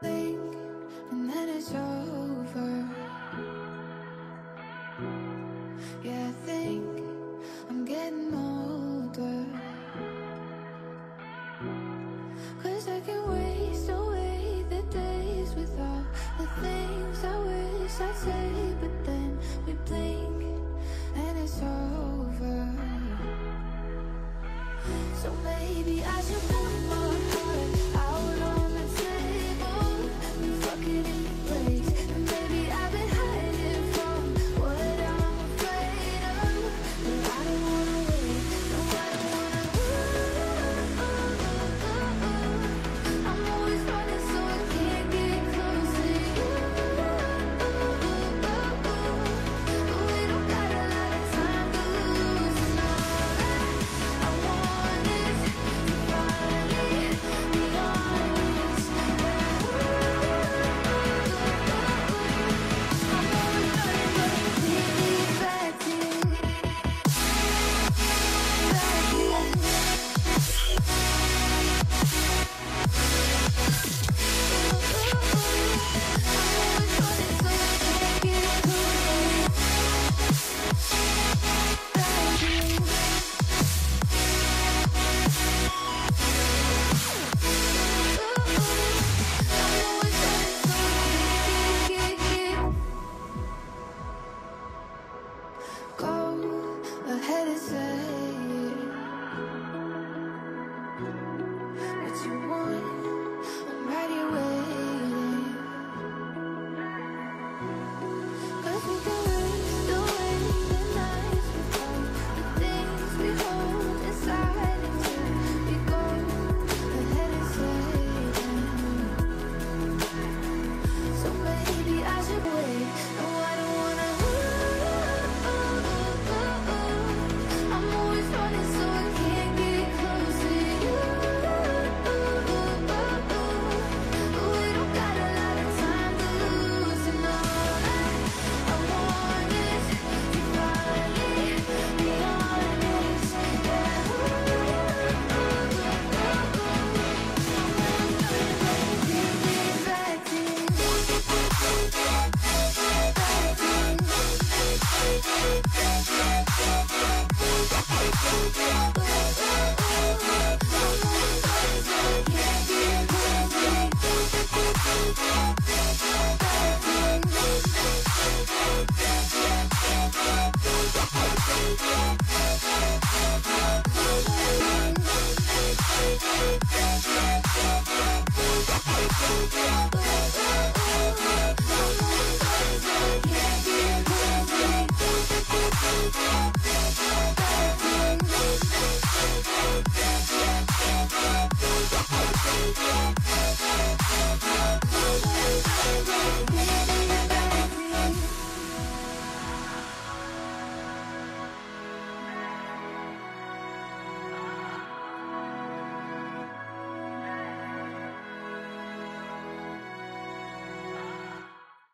blink and then it's over. Yeah, I think I'm getting older. Cause I can waste away the days with all the things I wish I'd said. Boogaloo.